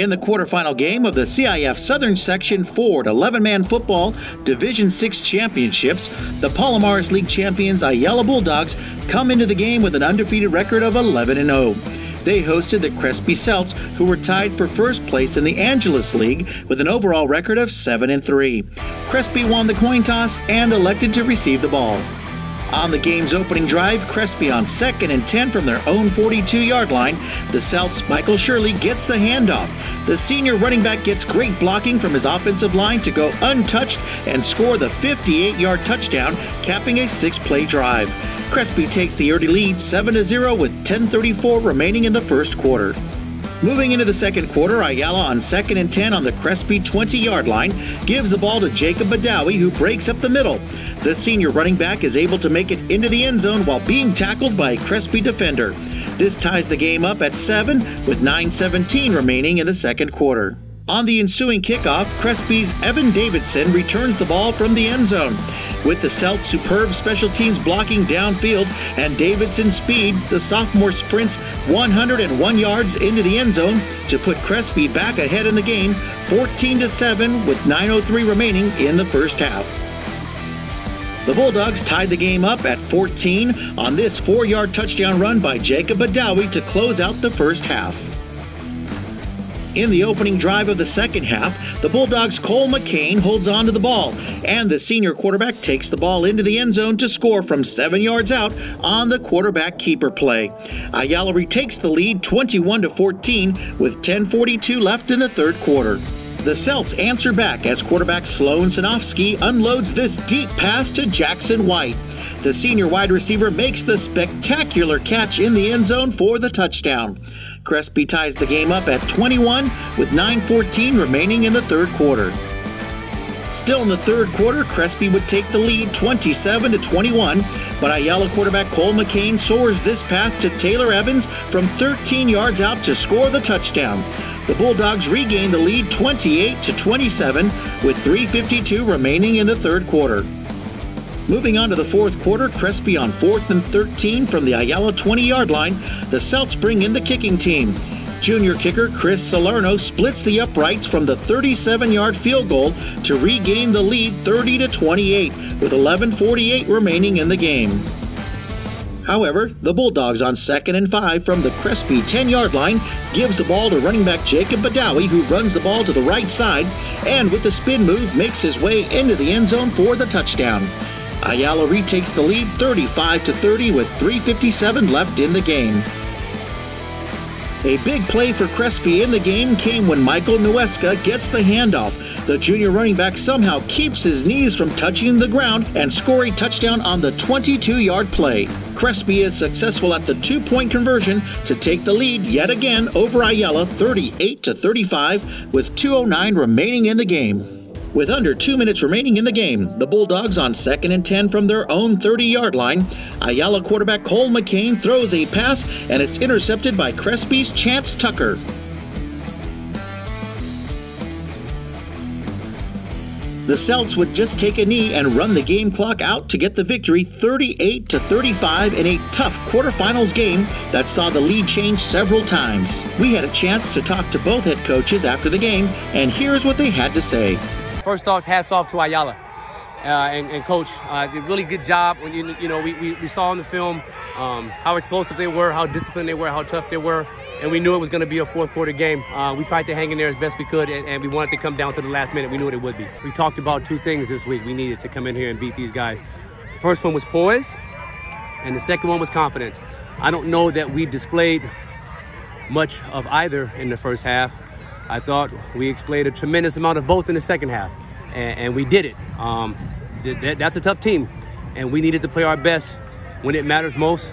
In the quarterfinal game of the CIF Southern Section Ford 11 man football Division 6 championships, the Palomares League champions Ayala Bulldogs come into the game with an undefeated record of 11 0. They hosted the Crespi Celts, who were tied for first place in the Angelus League with an overall record of 7 3. Crespi won the coin toss and elected to receive the ball. On the game's opening drive, Crespi on second and 10 from their own 42 yard line. The Celts' Michael Shirley gets the handoff. The senior running back gets great blocking from his offensive line to go untouched and score the 58 yard touchdown, capping a six play drive. Crespi takes the early lead 7 0 with 10.34 remaining in the first quarter. Moving into the second quarter, Ayala on second and 10 on the Crespi 20 yard line gives the ball to Jacob Badawi, who breaks up the middle. The senior running back is able to make it into the end zone while being tackled by a Crespi defender. This ties the game up at 7 with 9.17 remaining in the second quarter. On the ensuing kickoff, Crespi's Evan Davidson returns the ball from the end zone. With the Celts' superb special teams blocking downfield and Davidson's speed, the sophomore sprints 101 yards into the end zone to put Crespi back ahead in the game, 14 7, with 9:03 remaining in the first half. The Bulldogs tied the game up at 14 on this four-yard touchdown run by Jacob Badawi to close out the first half. In the opening drive of the second half, the Bulldogs' Cole McCain holds on to the ball, and the senior quarterback takes the ball into the end zone to score from seven yards out on the quarterback keeper play. Ayala retakes the lead 21 to 14 with 10:42 left in the third quarter. The Celts answer back as quarterback Sloan Sinofsky unloads this deep pass to Jackson White. The senior wide receiver makes the spectacular catch in the end zone for the touchdown. Crespi ties the game up at 21 with 9.14 remaining in the third quarter. Still in the third quarter, Crespi would take the lead 27 to 21, but Ayala quarterback Cole McCain soars this pass to Taylor Evans from 13 yards out to score the touchdown. The Bulldogs regain the lead 28 to 27 with 3:52 remaining in the third quarter. Moving on to the fourth quarter, Crespi on fourth and 13 from the Ayala 20 yard line. The Celts bring in the kicking team. Junior kicker Chris Salerno splits the uprights from the 37 yard field goal to regain the lead 30 to 28 with 11:48 remaining in the game. However, the Bulldogs on second and five from the Crespi 10 yard line gives the ball to running back Jacob Badawi, who runs the ball to the right side and with the spin move makes his way into the end zone for the touchdown. Ayala retakes the lead 35 to 30 with 3:57 left in the game. A big play for Crespi in the game came when Michael Nuesca gets the handoff. The junior running back somehow keeps his knees from touching the ground and score a touchdown on the 22-yard play. Crespi is successful at the two-point conversion to take the lead yet again over Ayala 38 to 35 with 209 remaining in the game. With under two minutes remaining in the game, the Bulldogs on second and 10 from their own 30 yard line. Ayala quarterback Cole McCain throws a pass, and it's intercepted by Crespi's Chance Tucker. The Celts would just take a knee and run the game clock out to get the victory 38 to 35 in a tough quarterfinals game that saw the lead change several times. We had a chance to talk to both head coaches after the game, and here's what they had to say. First off, hats off to Ayala uh, and, and, Coach. Uh, did a really good job. When you, you know, we, we, we saw in the film um, how explosive they were, how disciplined they were, how tough they were, and we knew it was going to be a fourth quarter game. Uh, we tried to hang in there as best we could, and, and, we wanted to come down to the last minute. We knew what it would be. We talked about two things this week. We needed to come in here and beat these guys. First one was poise, and the second one was confidence. I don't know that we displayed much of either in the first half. I thought we played a tremendous amount of both in the second half, and, and we did it. Um, that, that's a tough team, and we needed to play our best when it matters most,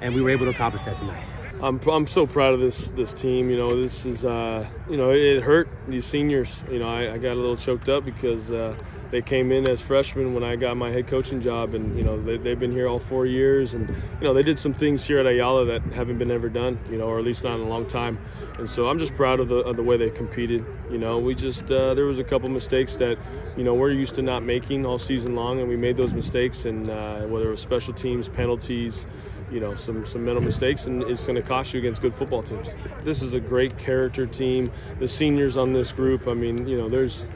and we were able to accomplish that tonight. I'm, I'm so proud of this this team. You know, this is uh, you know it hurt these seniors. You know, I, I got a little choked up because uh, they came in as freshmen when I got my head coaching job, and you know they, have been here all four years, and you know they did some things here at Ayala that haven't been ever done. You know, or at least not in a long time. And so I'm just proud of the of the way they competed. You know, we just uh, there was a couple mistakes that you know we're used to not making all season long, and we made those mistakes, and uh, whether it was special teams, penalties you know some some mental mistakes, and it's going to cost you against good football teams. This is a great character team. The seniors on this group, I mean, you know, there's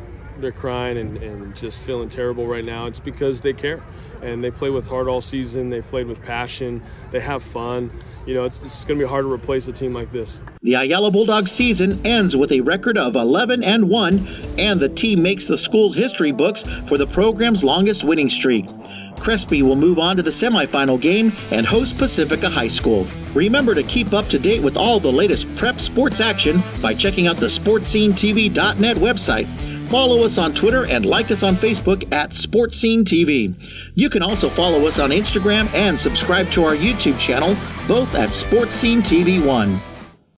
they're crying and, and just feeling terrible right now. It's because they care and they play with heart all season. They played with passion. They have fun. You know, it's, it's going to be hard to replace a team like this. The Ayala Bulldogs season ends with a record of 11 and 1, and the team makes the school's history books for the program's longest winning streak. Crespi will move on to the semifinal game and host Pacifica High School. Remember to keep up to date with all the latest prep sports action by checking out the SportsSceneTV.net website. Follow us on Twitter and like us on Facebook at Sports Scene TV. You can also follow us on Instagram and subscribe to our YouTube channel, both at Sports Scene TV 1.